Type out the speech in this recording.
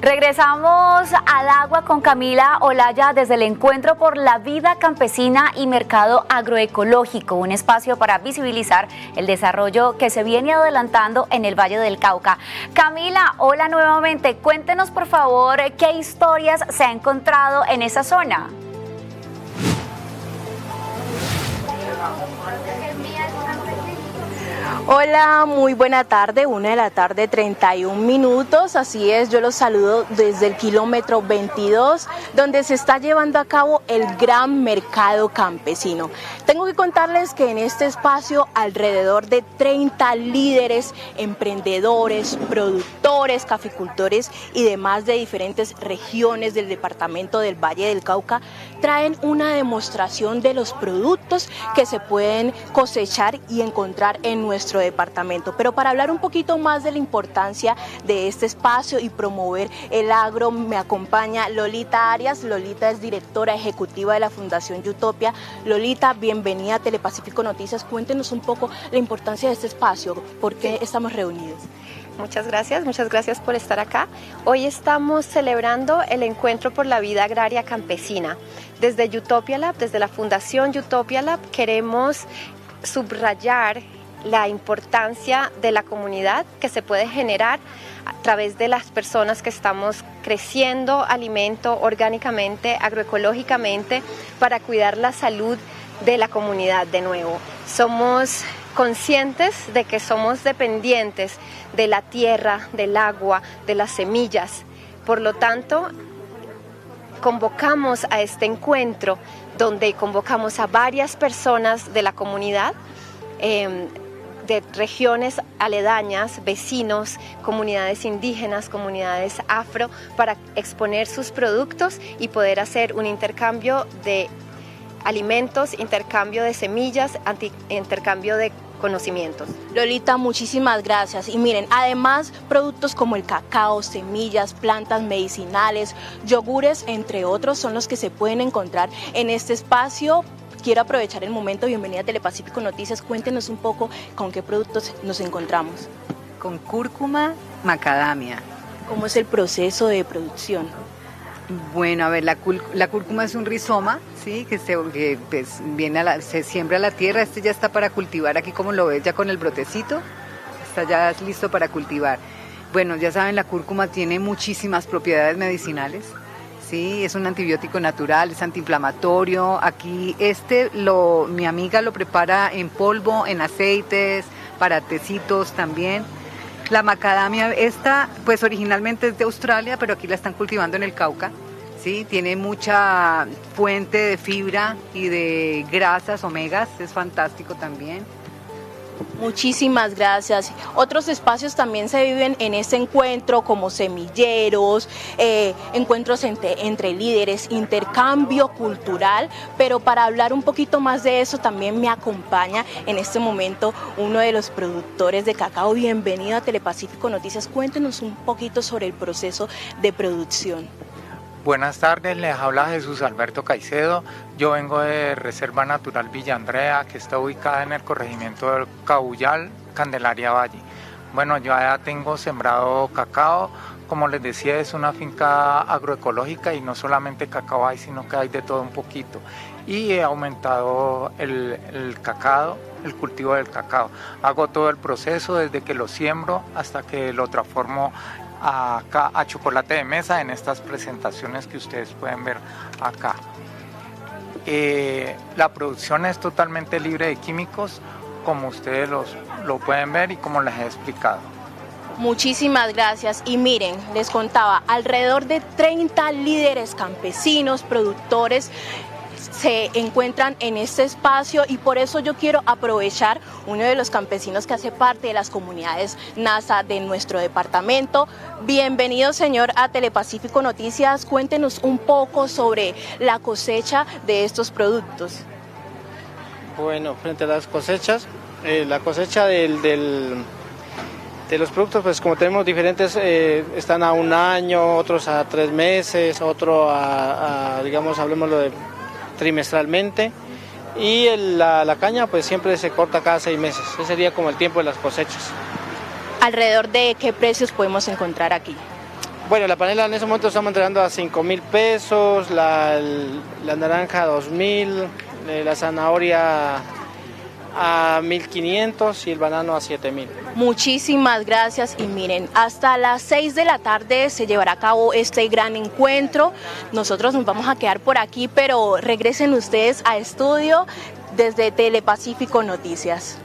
Regresamos al agua con Camila Olaya desde el Encuentro por la Vida Campesina y Mercado Agroecológico, un espacio para visibilizar el desarrollo que se viene adelantando en el Valle del Cauca. Camila, hola nuevamente. Cuéntenos por favor qué historias se ha encontrado en esa zona. Hola, muy buena tarde, una de la tarde 31 minutos, así es, yo los saludo desde el kilómetro 22, donde se está llevando a cabo el gran mercado campesino. Tengo que contarles que en este espacio alrededor de 30 líderes, emprendedores, productores, caficultores y demás de diferentes regiones del departamento del Valle del Cauca traen una demostración de los productos que se pueden cosechar y encontrar en nuestro departamento. Pero para hablar un poquito más de la importancia de este espacio y promover el agro, me acompaña Lolita Arias. Lolita es directora ejecutiva de la Fundación Utopia. Lolita, bienvenida a Telepacífico Noticias. Cuéntenos un poco la importancia de este espacio, por qué estamos reunidos. Muchas gracias, muchas gracias por estar acá. Hoy estamos celebrando el encuentro por la vida agraria campesina. Desde Utopia Lab, desde la Fundación Utopia Lab, queremos subrayar la importancia de la comunidad que se puede generar a través de las personas que estamos creciendo alimento orgánicamente, agroecológicamente, para cuidar la salud de la comunidad de nuevo. Somos conscientes de que somos dependientes de la tierra, del agua, de las semillas. Por lo tanto, convocamos a este encuentro donde convocamos a varias personas de la comunidad. Eh, de regiones aledañas, vecinos, comunidades indígenas, comunidades afro, para exponer sus productos y poder hacer un intercambio de alimentos, intercambio de semillas, intercambio de conocimientos. Lolita, muchísimas gracias. Y miren, además, productos como el cacao, semillas, plantas medicinales, yogures, entre otros, son los que se pueden encontrar en este espacio. Quiero aprovechar el momento. Bienvenida a Telepacífico Noticias. Cuéntenos un poco con qué productos nos encontramos. Con cúrcuma, macadamia. ¿Cómo es el proceso de producción? Bueno, a ver, la, la cúrcuma es un rizoma, sí, que se que, pues, viene a la, se siembra a la tierra. Este ya está para cultivar aquí, como lo ves, ya con el brotecito. Está ya listo para cultivar. Bueno, ya saben, la cúrcuma tiene muchísimas propiedades medicinales. Sí, es un antibiótico natural, es antiinflamatorio. Aquí este lo mi amiga lo prepara en polvo, en aceites, para tecitos también. La macadamia, esta pues originalmente es de Australia, pero aquí la están cultivando en el Cauca. ¿sí? Tiene mucha fuente de fibra y de grasas, omegas, es fantástico también. Muchísimas gracias. Otros espacios también se viven en este encuentro, como semilleros, eh, encuentros entre, entre, líderes, intercambio cultural, pero para hablar un poquito más de eso también me acompaña en este momento uno de los productores de cacao. Bienvenido a Telepacífico Noticias. Cuéntenos un poquito sobre el proceso de producción. Buenas tardes, les habla Jesús Alberto Caicedo. Yo vengo de Reserva Natural Villa Andrea, que está ubicada en el corregimiento del Cabullal, Candelaria Valle. Bueno, yo ya tengo sembrado cacao. Como les decía, es una finca agroecológica y no solamente cacao hay, sino que hay de todo un poquito. Y he aumentado el, el cacao, el cultivo del cacao. Hago todo el proceso desde que lo siembro hasta que lo transformo a, a, chocolate de mesa en estas presentaciones que ustedes pueden ver acá. Eh, la producción es totalmente libre de químicos, como ustedes los, lo pueden ver y como les he explicado. Muchísimas gracias. Y miren, les contaba, alrededor de 30 líderes campesinos, productores, se encuentran en este espacio y por eso yo quiero aprovechar uno de los campesinos que hace parte de las comunidades NASA de nuestro departamento. Bienvenido señor a Telepacífico Noticias, cuéntenos un poco sobre la cosecha de estos productos. Bueno, frente a las cosechas, eh, la cosecha del, del, de los productos, pues como tenemos diferentes, eh, están a un año, otros a tres meses, otro a, a digamos, hablemos de trimestralmente y el, la, la, caña pues siempre se corta cada seis meses. Ese sería como el tiempo de las cosechas. ¿Alrededor de qué precios podemos encontrar aquí? Bueno, la panela en ese momento estamos entregando a 5 mil pesos, la, la naranja a 2 mil, eh, la zanahoria a 1500 y el banano a 7000. Muchísimas gracias y miren, hasta las 6 de la tarde se llevará a cabo este gran encuentro. Nosotros nos vamos a quedar por aquí, pero regresen ustedes a estudio desde Telepacífico Noticias.